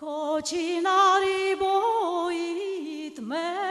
Cocinarii boit merg,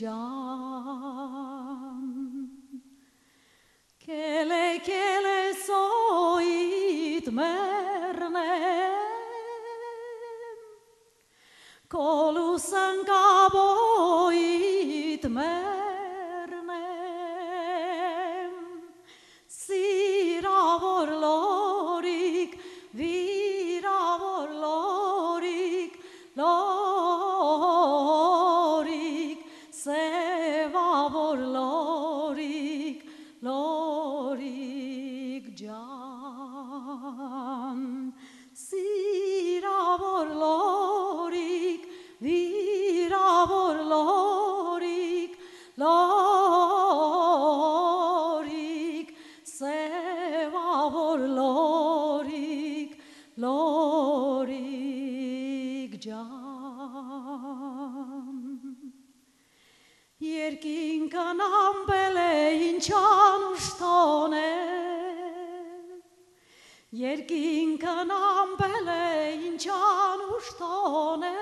diyeceğim Kele kele soyit mernem. Kolusan kaboit mernem ջան Երկինքն ամպել է ինչան ուշտոն է Երկինքն ամպել է ինչան ուշտոն է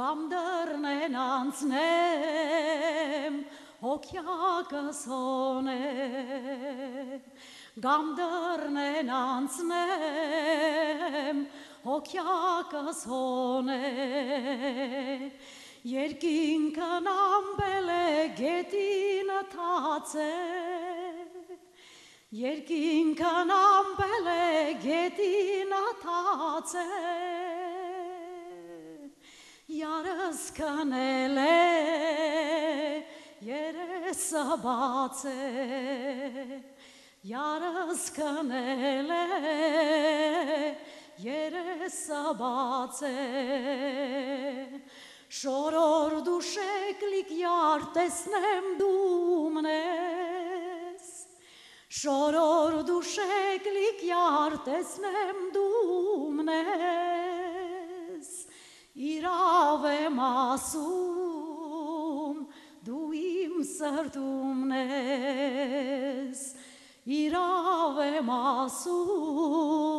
Գամ դռնեն անցնեմ հոգյակս հոն է Գամ դռնեն անցնեմ հոգյակս հոն է Երկինքն ամպել է գետին թացել Երկինքն ամպել է գետին թացել Յարս կնել է երեսը բաց է Յարս կնել է երեսը բաց է Շորոր դուշեկլիկ յար տեսնեմ դումնես Շորոր դուշեկլիկ յար տեսնեմ դումնես Իրավ եմ ասում դու իմ սրտումն ես Իրավ եմ ասում դու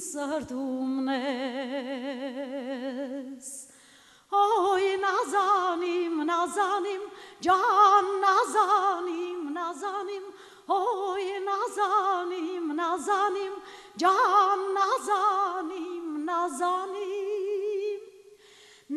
իմ սրտումն ես Օй նազանիմ նազանիմ ջան նազանիմ նազանիմ Օй նազանիմ նազանիմ ջան նազանիմ նազանիմ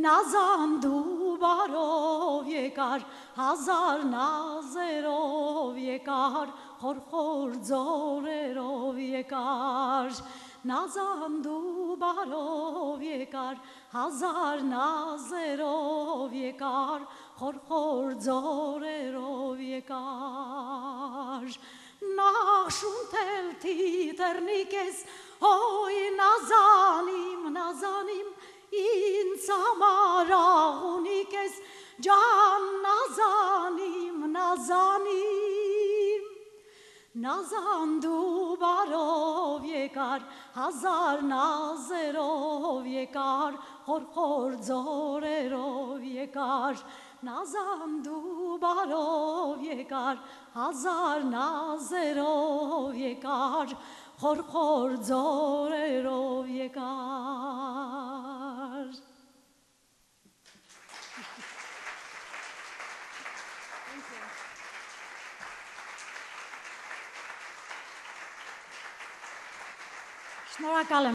Նազան դու բարով եկար, հազար նազերով եկար, խորխոր ձորերով եկար, Նազան դու բարով եկար, հազար նազերով եկար, խորխոր ձորերով եկար, Նախ շունթել թիթերնիկ ես, հոյ նազանիմ, նազանիմ, ինձ համար աղունիկ ես, ջան Նազան դու բարով եկար, հազար նազերով եկար, խորխոր ձորերով եկար, Նազան դու բարով եկար, հազար նազերով եկար, խորխոր ձորերով եկար։ Շնորհակալ եմ